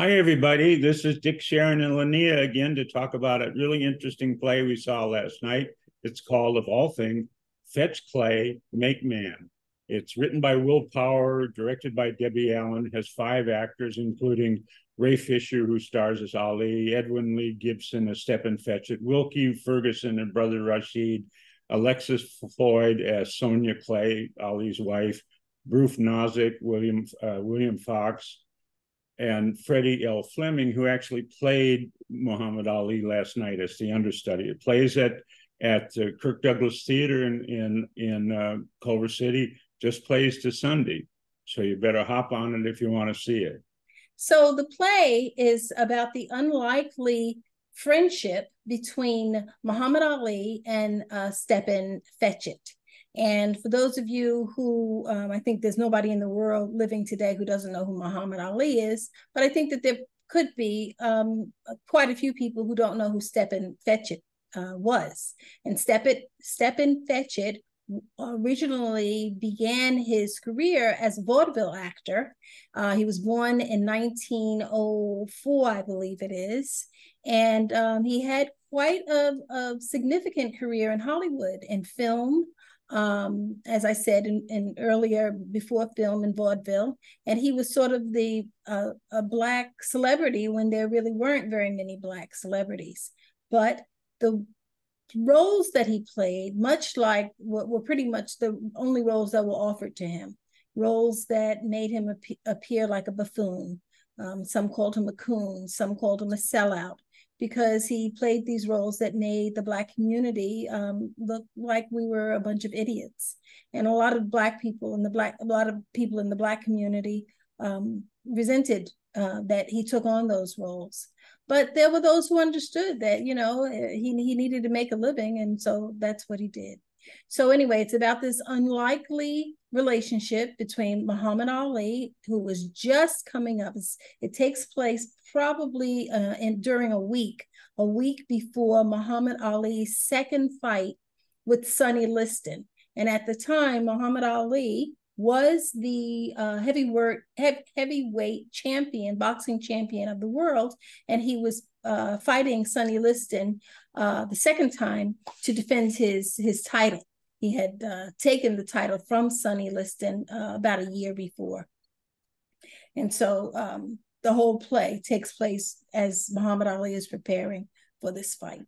Hi, everybody. This is Dick Sharon and Lania again to talk about a really interesting play we saw last night. It's called, of all things, Fetch Clay, Make Man. It's written by Will Power, directed by Debbie Allen, has five actors, including Ray Fisher, who stars as Ali, Edwin Lee Gibson as Stepin Fetchit, Wilkie Ferguson and Brother Rashid, Alexis Floyd as Sonji Clay, Ali's wife, Bruce Nozick, William uh, William Fox, and Freddie L. Fleming, who actually played Muhammad Ali last night as the understudy. It plays at at uh, Kirk Douglas Theater in in in uh, Culver City. Just plays to Sunday, so you better hop on it if you want to see it. So the play is about the unlikely friendship between Muhammad Ali and uh, Stepin Fetchit. And for those of you who, um, I think there's nobody in the world living today who doesn't know who Muhammad Ali is, but I think that there could be um, quite a few people who don't know who Stepin Fetchit uh, was. And Stepin, Stepin Fetchit originally began his career as a vaudeville actor. Uh, he was born in 1904, I believe it is. And um, he had quite a, a significant career in Hollywood in film, um, as I said in, in, earlier before film and vaudeville, and he was sort of the uh, a black celebrity when there really weren't very many black celebrities. But the roles that he played, much like what were pretty much the only roles that were offered to him, roles that made him ap- appear like a buffoon. Um, some called him a coon, some called him a sellout because he played these roles that made the Black community um, look like we were a bunch of idiots. And a lot of Black people in the Black, a lot of people in the Black community um, resented uh, that he took on those roles. But there were those who understood that, you know, he, he needed to make a living. And so that's what he did. So anyway, it's about this unlikely relationship between Muhammad Ali, who was just coming up. It takes place probably uh, in during a week, a week before Muhammad Ali's second fight with Sonny Liston. And at the time, Muhammad Ali was the uh, heavyweight heavyweight champion, boxing champion of the world, and he was uh, fighting Sonny Liston uh, the second time to defend his his title. He had uh, taken the title from Sonny Liston uh, about a year before, and so um, the whole play takes place as Muhammad Ali is preparing for this fight.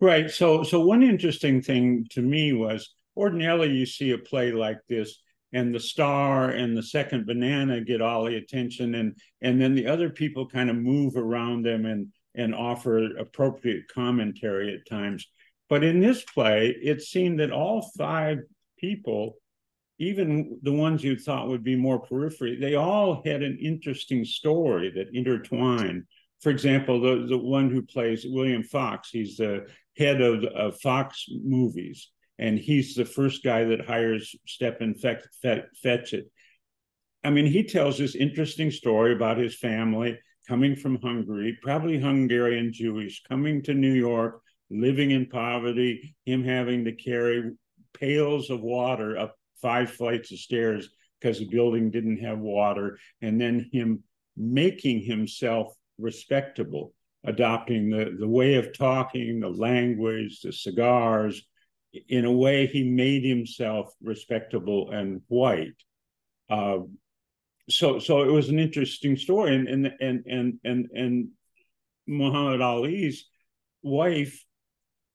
Right. So, so one interesting thing to me was ordinarily you see a play like this and the star and the second banana get all the attention and and then the other people kind of move around them and and offer appropriate commentary at times but in this play it seemed that all five people even the ones you thought would be more periphery they all had an interesting story that intertwined for example the, the one who plays william fox he's the head of, of fox movies and he's the first guy that hires Stepin Fetchit. I mean, he tells this interesting story about his family coming from Hungary, probably Hungarian Jewish, coming to New York, living in poverty, him having to carry pails of water up five flights of stairs because the building didn't have water, and then him making himself respectable, adopting the, the way of talking, the language, the cigars, in a way, he made himself respectable and white. Uh, so, so it was an interesting story, and and and and and, and Muhammad Ali's wife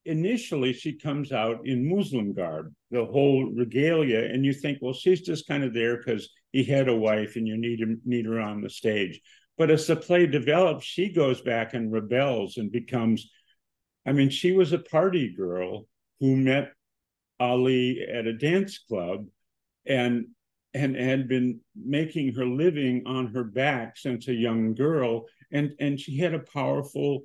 initially she comes out in Muslim garb, the whole regalia, and you think, well, she's just kind of there because he had a wife, and you need him, need her on the stage. But as the play develops, she goes back and rebels and becomes. I mean, she was a party girl who met Ali at a dance club and and had been making her living on her back since a young girl and and she had a powerful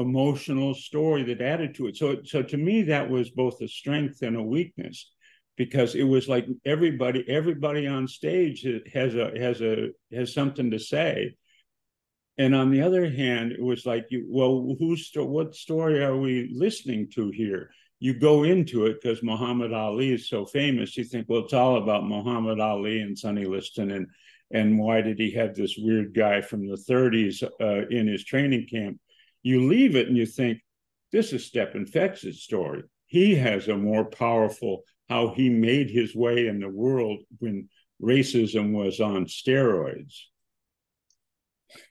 emotional story that added to it so so to me that was both a strength and a weakness because it was like everybody everybody on stage has a has a has something to say and on the other hand it was like you well who's what story are we listening to here you go into it because Muhammad Ali is so famous. You think, well, it's all about Muhammad Ali and Sonny Liston and and why did he have this weird guy from the 30s uh, in his training camp? You leave it and you think, this is Stepin Fetchit's story. He has a more powerful how he made his way in the world when racism was on steroids.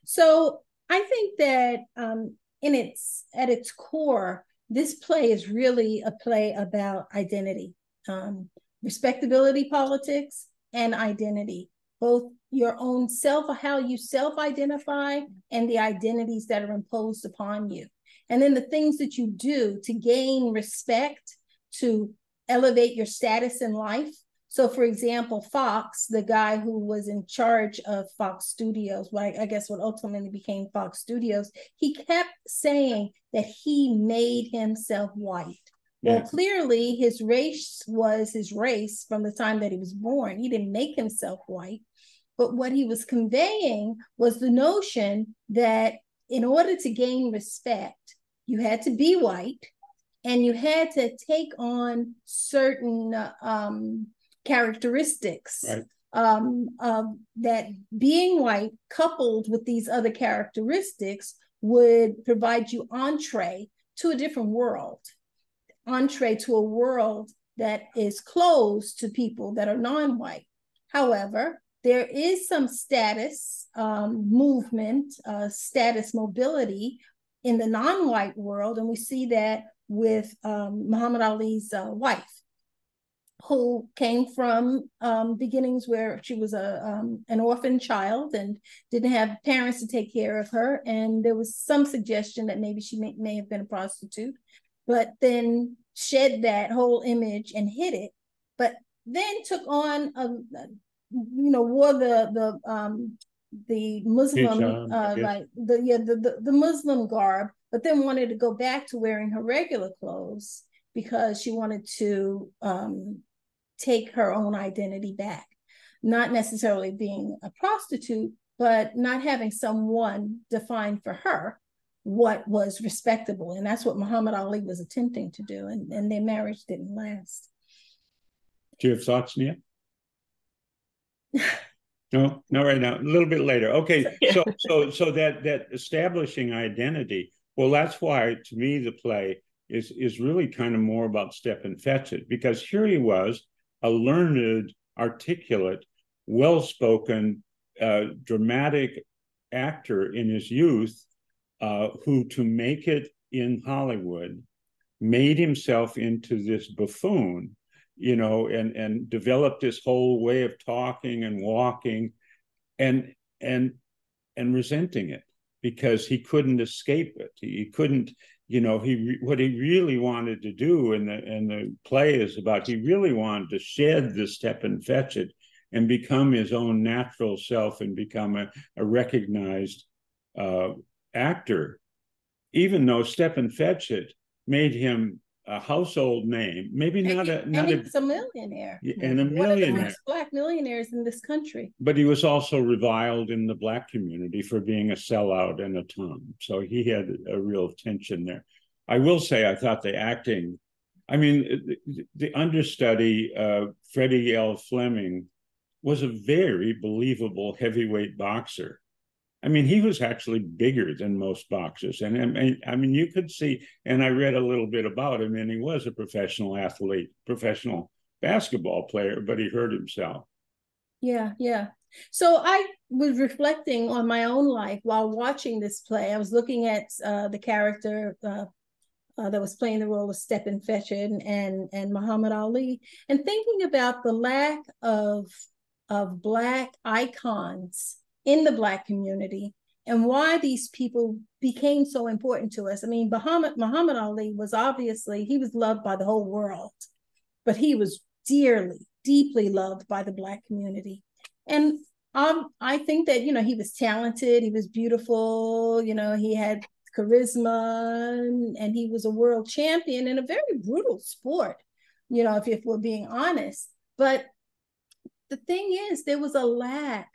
So I think that um, in its at its core, this play is really a play about identity, um, respectability politics, and identity. Both your own self, how you self-identify, and the identities that are imposed upon you, and then the things that you do to gain respect, to elevate your status in life, so, for example, Fox, the guy who was in charge of Fox Studios, I guess what ultimately became Fox Studios, he kept saying that he made himself white. Well, clearly his race was his race from the time that he was born. He didn't make himself white. But what he was conveying was the notion that in order to gain respect, you had to be white and you had to take on certain um, characteristics right. um, that being white coupled with these other characteristics would provide you entree to a different world, entree to a world that is closed to people that are non-white. However, there is some status um, movement, uh, status mobility in the non-white world, and we see that with um, Muhammad Ali's uh, wife who came from um, beginnings where she was a um, an orphan child and didn't have parents to take care of her, and there was some suggestion that maybe she may, may have been a prostitute, but then shed that whole image and hid it, but then took on a, you know wore the the um the Muslim uh, like the yeah the, the the Muslim garb, but then wanted to go back to wearing her regular clothes because she wanted to um, take her own identity back. Not necessarily being a prostitute, but not having someone define for her what was respectable. And that's what Muhammad Ali was attempting to do. And, and their marriage didn't last. Do you have thoughts, Nia? no, not right now. A little bit later. Okay. So so so that that establishing identity. Well, that's why to me the play is is really kind of more about Stepin Fetchit because here he was a learned, articulate, well spoken, uh, dramatic actor in his youth uh, who, to make it in Hollywood, made himself into this buffoon, you know, and and developed this whole way of talking and walking, and and and resenting it because he couldn't escape it. He couldn't you know he what he really wanted to do and the and the play is about he really wanted to shed the Stepin Fetchit and become his own natural self and become a, a recognized uh, actor even though Stepin Fetchit made him a household name, maybe not a not and he's a, a millionaire, and a millionaire, black millionaires in this country. But he was also reviled in the black community for being a sellout and a tom. So he had a real tension there. I will say, I thought the acting. I mean, the, the understudy, uh, Freddie L. Fleming, was a very believable heavyweight boxer. I mean, he was actually bigger than most boxers. And, and I mean, you could see, and I read a little bit about him, and he was a professional athlete, professional basketball player, but he hurt himself. Yeah, yeah. So I was reflecting on my own life while watching this play. I was looking at uh, the character uh, uh, that was playing the role of Stepin Fetchit and and Muhammad Ali, and thinking about the lack of of black icons in the Black community and why these people became so important to us. I mean, Muhammad, Muhammad Ali was obviously, he was loved by the whole world, but he was dearly, deeply loved by the Black community. And um, I think that, you know, he was talented, he was beautiful, you know, he had charisma, and, he was a world champion in a very brutal sport, you know, if, if we're being honest. But the thing is, there was a lack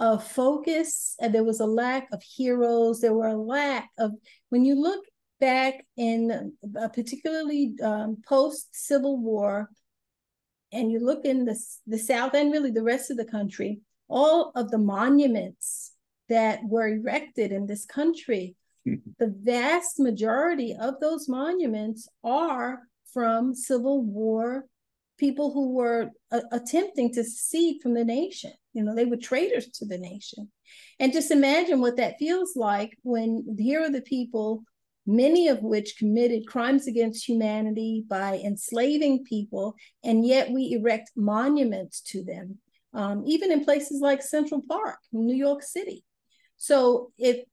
of focus and there was a lack of heroes. There were a lack of when you look back in uh, particularly um, post civil war and you look in the, the south and really the rest of the country all of the monuments that were erected in this country, the vast majority of those monuments are from Civil War people who were uh, attempting to secede from the nation. You know, they were traitors to the nation. And just imagine what that feels like when here are the people, many of which committed crimes against humanity by enslaving people, and yet we erect monuments to them, um, even in places like Central Park, New York City. So if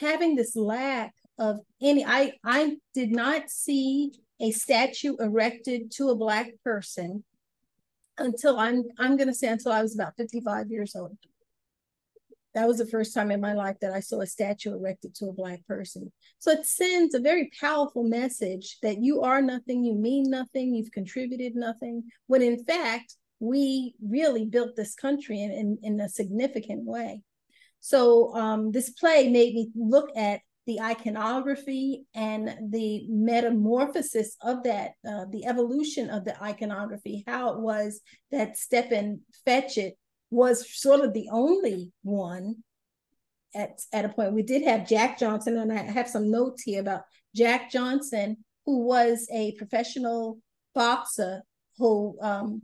having this lack of any, I I did not see a statue erected to a black person until I'm I'm going to say until I was about 55 years old. That was the first time in my life that I saw a statue erected to a black person. So it sends a very powerful message that you are nothing, you mean nothing, you've contributed nothing, when in fact, we really built this country in, in, in a significant way. So um, this play made me look at the iconography and the metamorphosis of that, uh, the evolution of the iconography, how it was that Stepin Fetchit was sort of the only one at, at a point. We did have Jack Johnson, and I have some notes here about Jack Johnson, who was a professional boxer who um,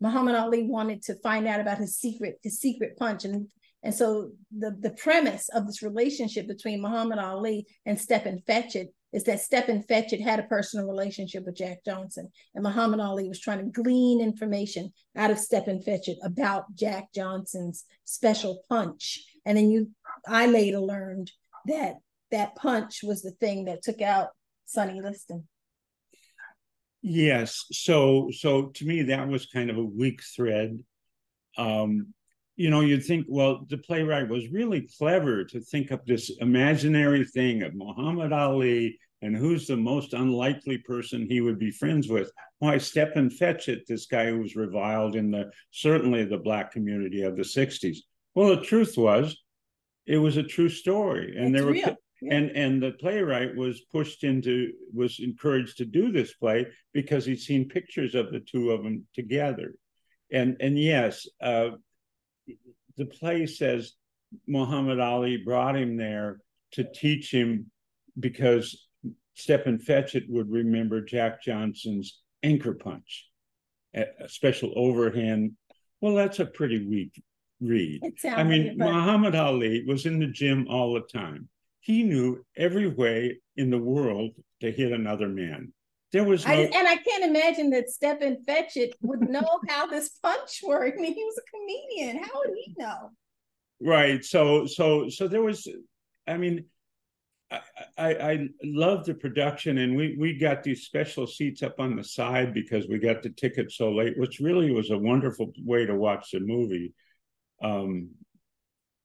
Muhammad Ali wanted to find out about his secret, his secret punch. And and so the, the premise of this relationship between Muhammad Ali and Stepin Fetchit is that Stepin Fetchit had a personal relationship with Jack Johnson, and Muhammad Ali was trying to glean information out of Stepin Fetchit about Jack Johnson's special punch. And then you, I later learned that that punch was the thing that took out Sonny Liston. Yes. So, so to me, that was kind of a weak thread. Um, you know, you'd think, well, the playwright was really clever to think up this imaginary thing of Muhammad Ali and who's the most unlikely person he would be friends with. Why, Stepin Fetchit, this guy who was reviled in the certainly the black community of the 60s. Well, the truth was, it was a true story. And it's there were real. Yeah. and and the playwright was pushed into was encouraged to do this play because he'd seen pictures of the two of them together and and yes uh, the play says Muhammad Ali brought him there to teach him because Stepin Fetchit would remember Jack Johnson's anchor punch, a, special overhand. Well, that's a pretty weak read. I mean, but... Muhammad Ali was in the gym all the time. He knew every way in the world to hit another man. There was no... I, and I can't imagine that Stepin Fetchit would know how this punch worked. I mean, he was a comedian. How would he know? Right. So so so there was I mean I, I, I love the production and we we got these special seats up on the side because we got the ticket so late, which really was a wonderful way to watch the movie. Um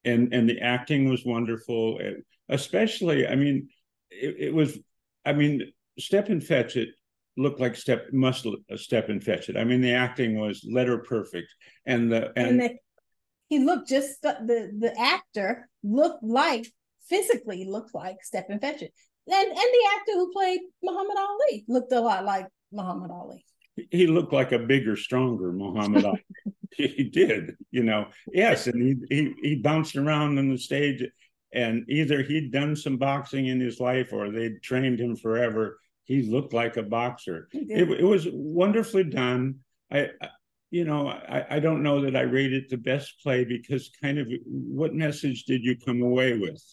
and and the acting was wonderful, especially I mean it, it was I mean Stepin Fetchit looked like step must uh, Stepin Fetchit. I mean, the acting was letter perfect, and the and, and the, he looked just the the actor looked like physically looked like Stepin Fetchit, and and the actor who played Muhammad Ali looked a lot like Muhammad Ali. He looked like a bigger, stronger Muhammad Ali. he did, you know. Yes, and he, he he bounced around on the stage, and either he'd done some boxing in his life or they'd trained him forever he looked like a boxer. It, it, was wonderfully done. I, you know, I, I don't know that I rated the best play because kind of what message did you come away with?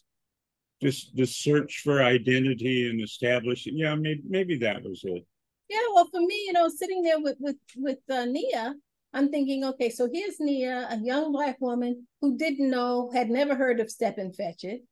Just the search for identity and establishing. Yeah, maybe maybe that was it. Yeah, well, for me, you know, sitting there with with with uh, Nia, I'm thinking, okay, so here's Nia, a young black woman who didn't know, had never heard of Stepin Fetchit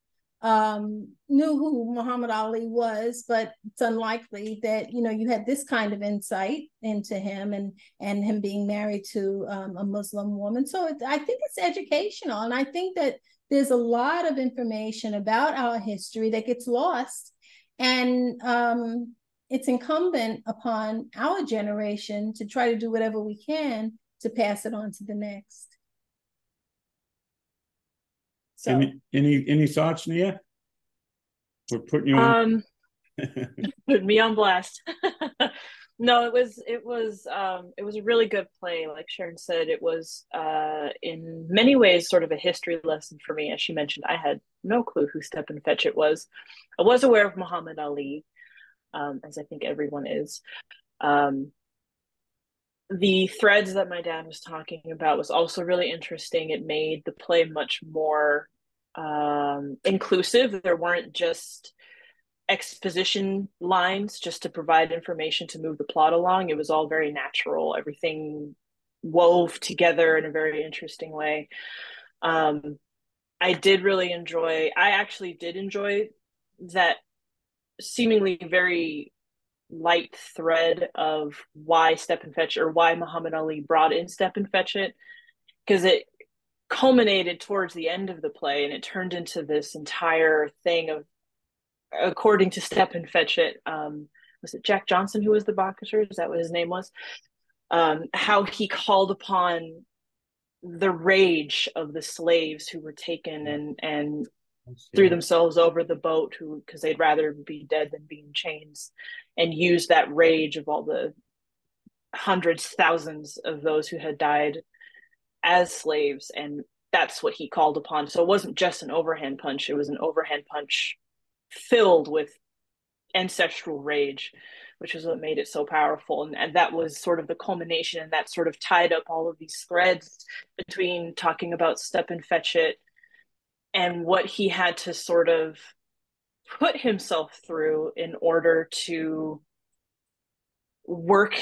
um, knew who Muhammad Ali was, but it's unlikely that you know you had this kind of insight into him and and him being married to um, a Muslim woman. So it, I think it's educational, and I think that there's a lot of information about our history that gets lost, and um, it's incumbent upon our generation to try to do whatever we can to pass it on to the next. So any any any thoughts, Nia? We're putting you on. Um, put me on blast. No, it was it was um, it was a really good play. Like Sharon said, it was uh, in many ways sort of a history lesson for me. As she mentioned, I had no clue who Stepin Fetchit was. I was aware of Muhammad Ali, um, as I think everyone is. Um, the threads that my dad was talking about was also really interesting. It made the play much more um, inclusive. There weren't just exposition lines just to provide information to move the plot along. It was all very natural. Everything wove together in a very interesting way. Um, I did really enjoy. I actually did enjoy that seemingly very light thread of why Stepin Fetchit or why Muhammad Ali brought in Stepin Fetchit because it culminated towards the end of the play and it turned into this entire thing of according to Stepin Fetchit um, was it Jack Johnson who was the boxer? Is that what his name was? Um, how he called upon the rage of the slaves who were taken and and threw themselves over the boat who because they'd rather be dead than be in chains and used that rage of all the hundreds thousands of those who had died as slaves. And that's what he called upon. So it wasn't just an overhand punch. It was an overhand punch filled with ancestral rage which is what made it so powerful. And, and that was sort of the culmination and that sort of tied up all of these threads between talking about step and fetch Fetchit and what he had to sort of put himself through in order to work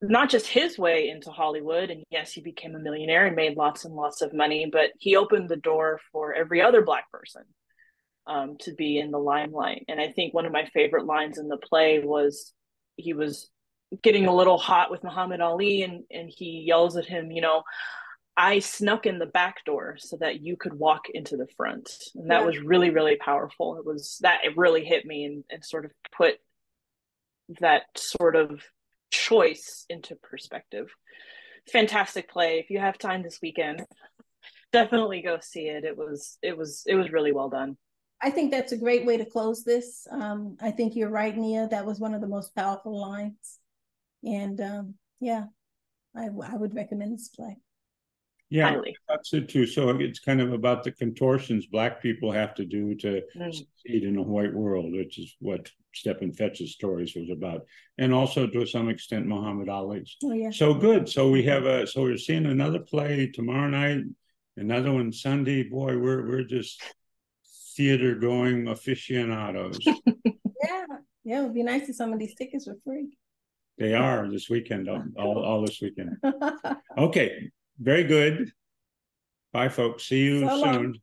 not just his way into Hollywood. And yes, he became a millionaire and made lots and lots of money, but he opened the door for every other Black person um, to be in the limelight. And I think one of my favorite lines in the play was he was getting a little hot with Muhammad Ali and, and he yells at him, you know, I snuck in the back door so that you could walk into the front. And that yeah. was really, really powerful. It was that it really hit me and, and sort of put that sort of choice into perspective. Fantastic play. If you have time this weekend, definitely go see it. It was it was it was really well done. I think that's a great way to close this. Um, I think you're right, Nia. That was one of the most powerful lines. And um, yeah, I, I would recommend this play. Yeah, highly. that's it too. So it's kind of about the contortions black people have to do to mm. succeed in a white world, which is what Stepin Fetchit's stories was about, and also to some extent Muhammad Ali's. Oh, yeah. So good. So we have a. So we're seeing another play tomorrow night, another one Sunday. Boy, we're we're just theater going aficionados. yeah, yeah. It would be nice if some of these tickets were free. They are this weekend, all, all, all this weekend. Okay, very good. Bye, folks. See you so soon.